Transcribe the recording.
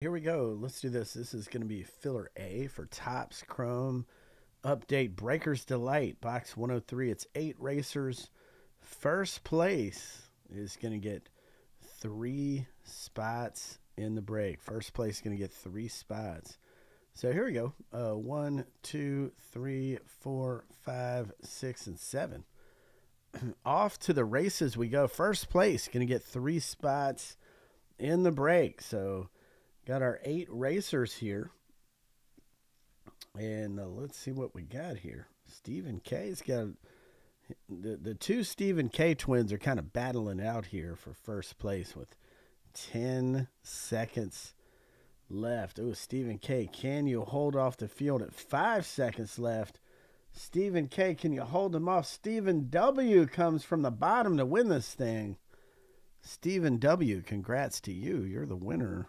Here we go. Let's do this. This is going to be filler A for Topps Chrome update Breakers Delight box 103. It's eight racers. First place is going to get three spots in the break. First place is going to get three spots. So here we go. Uh, one, two, three, four, five, six, and seven. Off to the races we go. First place going to get three spots in the break. So Got our eight racers here. And uh, let's see what we got here. Stephen K's got the the two Stephen K twins are kind of battling out here for first place with 10 seconds left. Oh, Stephen K, can you hold off the field at 5 seconds left? Stephen K, can you hold him off? Stephen W comes from the bottom to win this thing. Stephen W, congrats to you. You're the winner